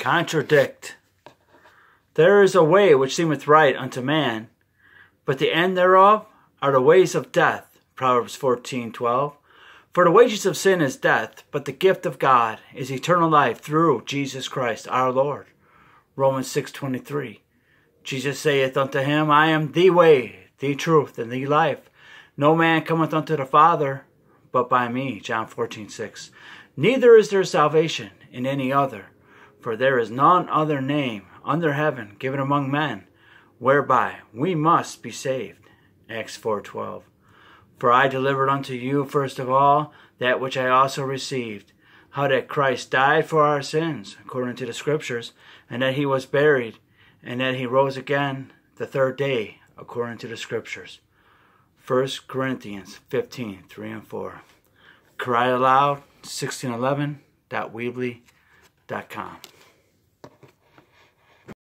contradict. There is a way which seemeth right unto man, but the end thereof are the ways of death. Proverbs 14:12. For the wages of sin is death, but the gift of God is eternal life through Jesus Christ our Lord. Romans 6:23. Jesus saith unto him, I am the way, the truth, and the life. No man cometh unto the Father but by me. John 14:6. Neither is there salvation in any other, for there is none other name under heaven given among men whereby we must be saved. Acts 4:12. For I delivered unto you first of all that which I also received, how that Christ died for our sins, according to the Scriptures, and that he was buried, and that he rose again the third day, according to the Scriptures. 1 Corinthians 15, 3 and 4. Cry aloud, 1611.weebly.com.